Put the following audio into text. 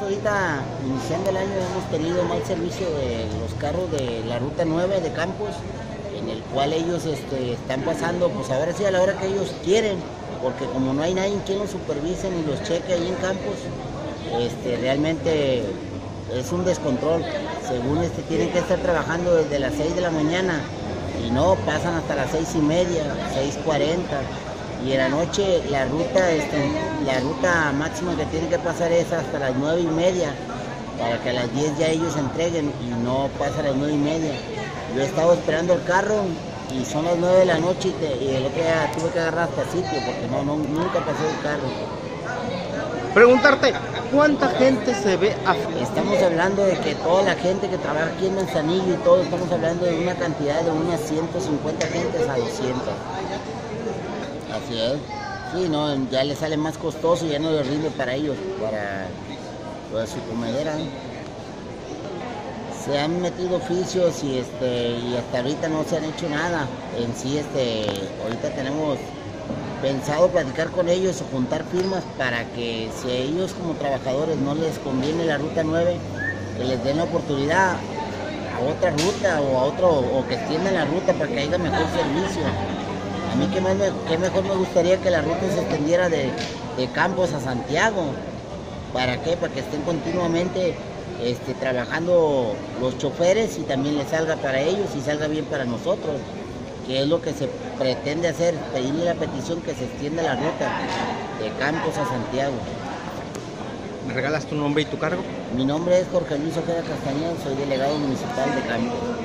Ahorita, iniciando el año, hemos tenido mal servicio de los carros de la Ruta 9 de Campos, en el cual ellos este, están pasando, pues a ver si a la hora que ellos quieren, porque como no hay nadie quien los supervise ni los cheque ahí en Campos, este, realmente es un descontrol. Según este, tienen que estar trabajando desde las 6 de la mañana y no, pasan hasta las 6 y media, 6.40 y en la noche la ruta, este, la ruta máxima que tienen que pasar es hasta las nueve y media, para que a las 10 ya ellos entreguen y no pasa a las nueve y media. Yo he estado esperando el carro y son las 9 de la noche y, el otro día tuve que agarrar hasta sitio porque no, no, nunca pasó el carro. Preguntarte, ¿cuánta gente se ve afectada? Estamos hablando de que toda la gente que trabaja aquí en Manzanillo y todo, estamos hablando de una cantidad de unas 150 gentes a 200. Sí, no, ya le sale más costoso y ya no le rinde para ellos, para, para su comedera. Se han metido oficios y este y hasta ahorita no se han hecho nada. En sí, este, ahorita tenemos pensado platicar con ellos o juntar firmas para que si a ellos como trabajadores no les conviene la ruta 9, que les den la oportunidad a otra ruta o a otro o que extiendan la ruta para que haya mejor servicio. A mí qué, más qué mejor me gustaría que la ruta se extendiera de, Campos a Santiago. ¿Para qué? Para que estén continuamente este, trabajando los choferes y también les salga para ellos y salga bien para nosotros, que es lo que se pretende hacer, pedirle la petición que se extienda la ruta de Campos a Santiago. ¿Me regalas tu nombre y tu cargo? Mi nombre es Jorge Luis Ojeda Castañeda, soy delegado municipal de Campos.